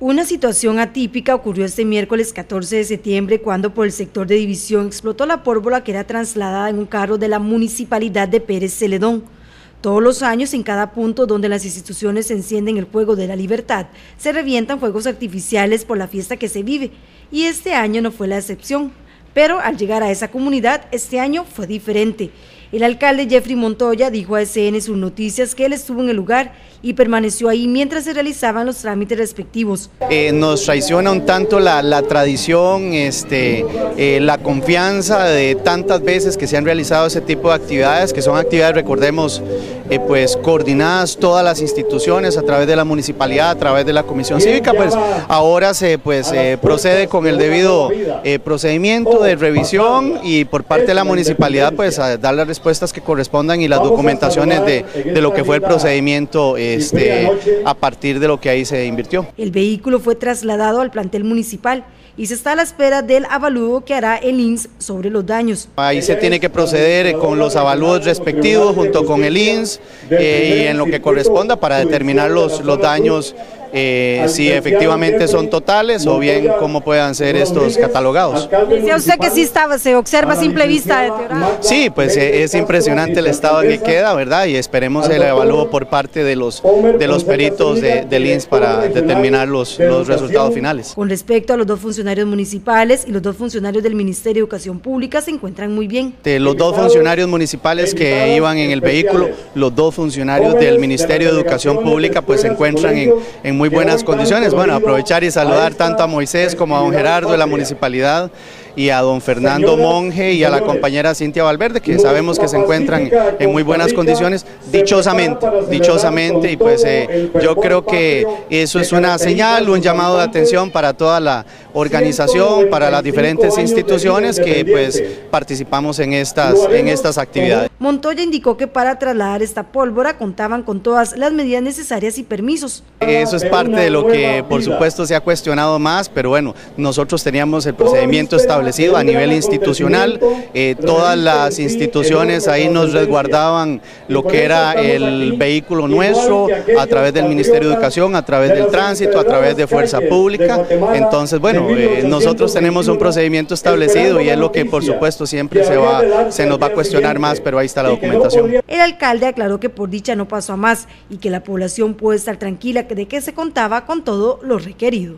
Una situación atípica ocurrió este miércoles 14 de septiembre cuando por el sector de división explotó la pólvora que era trasladada en un carro de la municipalidad de Pérez Celedón. Todos los años en cada punto donde las instituciones encienden el fuego de la libertad, se revientan fuegos artificiales por la fiesta que se vive y este año no fue la excepción. Pero al llegar a esa comunidad, este año fue diferente. El alcalde Jeffrey Montoya dijo a SN sus noticias que él estuvo en el lugar y permaneció ahí mientras se realizaban los trámites respectivos. Eh, nos traiciona un tanto la, tradición, este, eh, la confianza de tantas veces que se han realizado ese tipo de actividades, que son actividades, recordemos, eh, pues coordinadas todas las instituciones a través de la municipalidad, a través de la comisión cívica, pues ahora se pues, procede con el debido procedimiento de revisión y por parte de la municipalidad pues a dar las respuestas que correspondan y las documentaciones de, de lo que fue el procedimiento este, a partir de lo que ahí se invirtió. El vehículo fue trasladado al plantel municipal y se está a la espera del avalúo que hará el INS sobre los daños. Ahí se tiene que proceder con los avalúos respectivos junto con el INS eh, y en lo que corresponda para determinar los, los daños eh, si efectivamente son totales o bien cómo puedan ser estos catalogados. Decía usted que sí estaba, se observa a simple vista deteriorado. Sí, pues eh, es impresionante el estado que queda, ¿verdad? Y esperemos el evalúo por parte de los, de los peritos de, del INS para determinar los, los resultados finales. Con respecto a los dos funcionarios municipales y los dos funcionarios del Ministerio de Educación Pública se encuentran muy bien. De los dos funcionarios municipales que iban en el vehículo, los dos funcionarios del Ministerio de Educación Pública pues se encuentran en, en muy buenas condiciones. Bueno, aprovechar y saludar tanto a Moisés como a don Gerardo de la municipalidad y a don Fernando Monge y a la compañera Cintia Valverde, que sabemos que se encuentran en muy buenas condiciones, dichosamente, dichosamente, y pues eh, yo creo que eso es una señal, un llamado de atención para toda la organización, para las diferentes instituciones que pues participamos en estas, en estas actividades. Montoya indicó que para trasladar esta pólvora contaban con todas las medidas necesarias y permisos. Eso es parte de lo que por supuesto se ha cuestionado más, pero bueno, nosotros teníamos el procedimiento a nivel institucional. Eh, todas las instituciones ahí nos resguardaban lo que era el vehículo nuestro a través del Ministerio de Educación, a través del tránsito, a través de Fuerza Pública. Entonces, bueno, eh, nosotros tenemos un procedimiento establecido y es lo que por supuesto siempre se, va, se nos va a cuestionar más, pero ahí está la documentación. El alcalde aclaró que por dicha no pasó a más y que la población puede estar tranquila de que se contaba con todo lo requerido.